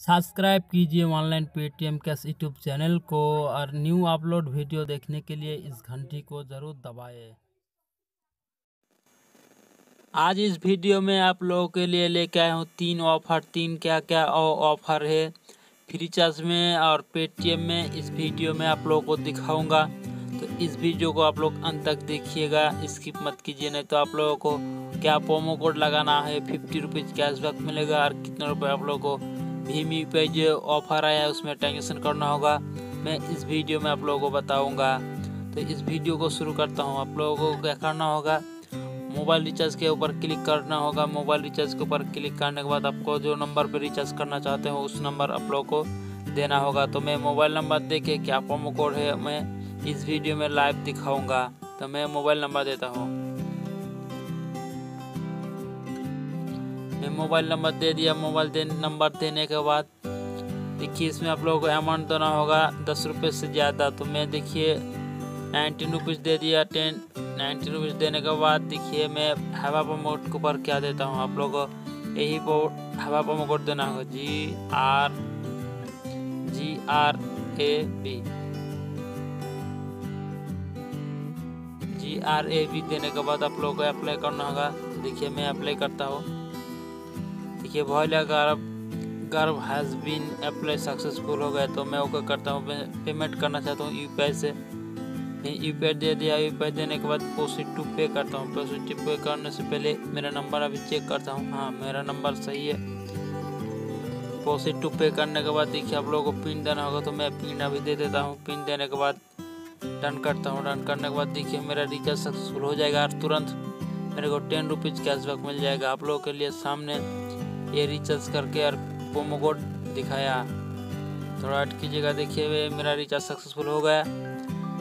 Subscribe कीजिए online Paytm cash YouTube channel को और न्यू अपलोड वीडियो देखने के लिए इस घंटी को ज़रूर दबाएँ। आज इस वीडियो में आप लोगों के लिए लेके आया हूँ तीन ऑफ़र, तीन क्या क्या ऑफ़र है। फ्री चार्ज में और पेटीएम में इस वीडियो में आप लोगों को दिखाऊँगा। तो इस वीडियो को आप लोग अंत तक देखिएगा, स्किप मत कीजिए, नहीं तो आप लोगों को क्या प्रोमो कोड लगाना है फिफ्टी रुपीज़ कैशबैक मिलेगा और कितने रुपए आप लोगों को भीम यू पे जो ऑफ़र आया है, उसमें ट्रांजेक्शन करना होगा। मैं इस वीडियो में आप लोगों को बताऊँगा। तो इस वीडियो को शुरू करता हूँ। आप लोगों को क्या करना होगा? मोबाइल रिचार्ज के ऊपर क्लिक करना होगा। मोबाइल रिचार्ज के ऊपर क्लिक करने के बाद आपको जो नंबर पर रिचार्ज करना चाहते हो, उस नंबर आप लोगों को देना होगा। तो मैं मोबाइल नंबर दे के क्या प्रोमो कोड है, मैं इस वीडियो में लाइव दिखाऊँगा। तो मैं मोबाइल नंबर देता हूँ। मैं मोबाइल नंबर दे दिया, मोबाइल दे, नंबर देने के बाद देखिए इसमें आप लोगों को अमाउंट देना होगा दस रुपये से ज़्यादा। तो मैं देखिए नाइन्टीन रुपीज़ दे दिया टेन नाइन्टी रुपीज़ देने के बाद देखिए मैं हवा प्रमोट के ऊपर क्या देता हूँ? आप लोगों को यही हवा प्रमोट देना होगा। G R G R A B G R A B देने के बाद आप लोगों को अप्लाई करना होगा। देखिए मैं अप्लाई करता हूँ। देखिए भोला गर्भ गर्भ हैज़ बीन अप्लाई सक्सेसफुल हो गया। तो मैं ओके करता हूँ पेमेंट करना चाहता हूँ यू से। यू पी दे दिया यूपीआई देने के बाद प्रोसीड टू पे करता हूँ। प्रोसीड टू पे करने से पहले मेरा नंबर अभी चेक करता हूँ। हाँ मेरा नंबर सही है। प्रोसीड टू पे करने के बाद देखिए, आप लोगों को पिन देना होगा तो मैं पिन अभी दे देता हूँ। पिन देने के बाद डन करता हूँ। डन करने के बाद देखिए, मेरा रिचार्ज सक्सेसफुल हो जाएगा और तुरंत मेरे को टेन रुपीज़ कैशबैक मिल जाएगा। आप लोगों के लिए सामने ये रिचार्ज करके और प्रोमो कोड दिखाया। थोड़ा अट कीजिएगा, देखिए वे मेरा रिचार्ज सक्सेसफुल हो गया।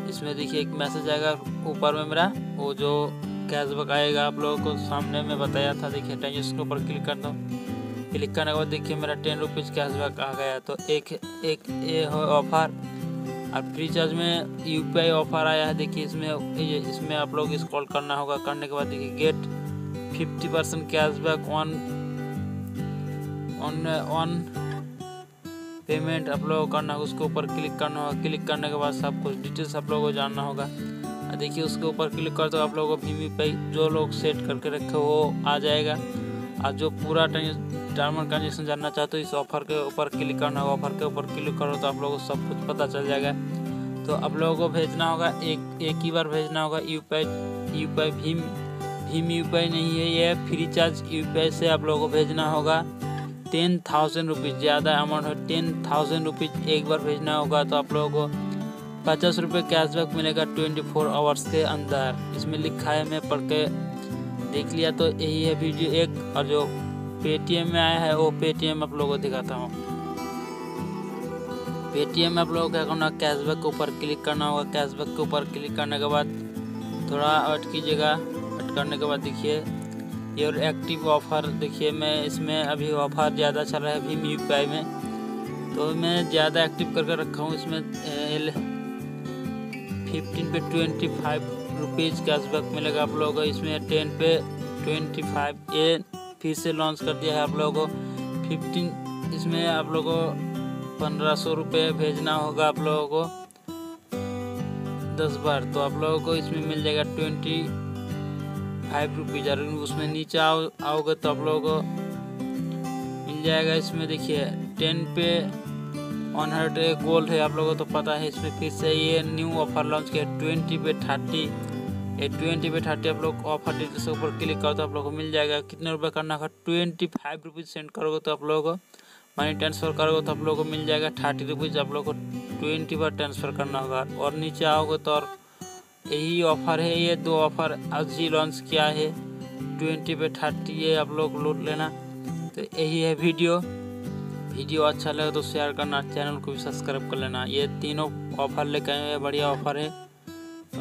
इसमें देखिए एक मैसेज आएगा ऊपर में मेरा, वो जो कैशबैक आएगा आप लोगों को सामने में बताया था। देखिए ट्रांजेक्शन के ऊपर क्लिक कर दो। क्लिक करने के बाद देखिए मेरा टेन रुपीज़ कैशबैक आ गया। तो एक एक ये हो ऑफ़र और फ्री चार्ज में यूपीआई ऑफ़र आया है। देखिए, इसमें इसमें आप लोग स्क्रॉल करना होगा। करने के बाद देखिए get fifty percent cashback one on on payment आप लोगों को करना होगा उसके ऊपर क्लिक करना होगा क्लिक करने के बाद सब कुछ डिटेल्स आप लोगों को जानना होगा। देखिए, उसके ऊपर क्लिक कर दो आप लोगों को भीमी पे जो लोग सेट करके रखे वो आ जाएगा। और जो पूरा टर्म एंड कंडीशन जानना चाहते हो, इस ऑफ़र के ऊपर क्लिक करना होगा। ऑफ़र के ऊपर क्लिक करो तो आप लोगों को सब कुछ पता चल जाएगा। तो आप लोगों को भेजना होगा, एक एक ही बार भेजना होगा। U P U P Bhim Bhim U P नहीं है ये फ्री चार्ज यू से आप लोगों को भेजना होगा। टेन थाउज़ेंड रुपीज़ ज़्यादा अमाउंट है टेन थाउज़ेंड रुपीज़ एक बार भेजना होगा तो आप लोगों को पचास रुपये कैशबैक मिलेगा ट्वेंटी फोर आवर्स के अंदर। इसमें लिखा है, मैं पढ़ के देख लिया तो यही है वीडियो एक, और जो पेटीएम में आया है, वो पेटीएम आप लोगों को दिखाता हूँ। पेटीएम में आप लोगों को क्या करना कैशबैक के ऊपर क्लिक करना होगा। कैशबैक के ऊपर क्लिक करने के बाद थोड़ा अट कीजिएगा। अट करने के बाद देखिए ये और एक्टिव ऑफ़र देखिए, मैं इसमें अभी ऑफ़र ज़्यादा चल रहा है भीम यू में। तो मैं ज़्यादा एक्टिव करके रखा हूँ इसमें एल फिफ्टीन पे ट्वेंटी फाइव रुपीज़ कैशबैक मिलेगा आप लोगों को। इसमें टेन पे ट्वेंटी फाइव ए फिर से लॉन्च कर दिया है आप लोगों को। फिफ्टीन इसमें आप लोगों को पंद्रह सौ रुपये भेजना होगा आप लोगों को दस बार। तो आप लोगों को इसमें मिल जाएगा ट्वेंटी फाइव रुपीज़ और उसमें नीचे आओ, आओगे तो आप लोगों मिल जाएगा। इसमें देखिए टेन पे वन हंड्रेड गोल्ड है, आप लोगों को तो पता है। इसमें फिर से ये न्यू ऑफ़र लॉन्च किया ट्वेंटी पे थर्टी ये ट्वेंटी पे थर्टी आप लोग ऑफ़र डिटेल्स ऊपर क्लिक करो तो आप लोग को मिल जाएगा। कितने रुपए करना होगा ट्वेंटी फाइव रुपीज़ सेंड करोगे तो आप लोगों को मनी ट्रांसफ़र करोगे तो आप लोगों को मिल जाएगा। थर्टी रुपीज़ आप लोग को ट्वेंटी बार ट्रांसफ़र करना होगा। और नीचे आओगे तो और यही ऑफ़र है, ये दो ऑफ़र आज ही लॉन्च किया है। ट्वेंटी पे थर्टी ये आप लोग लूट लेना। तो यही है वीडियो वीडियो अच्छा लगे तो शेयर करना चैनल को भी सब्सक्राइब कर लेना। ये तीनों ऑफ़र लेके आए हैं, बढ़िया ऑफ़र है।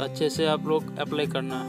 अच्छे से आप लोग अप्लाई करना।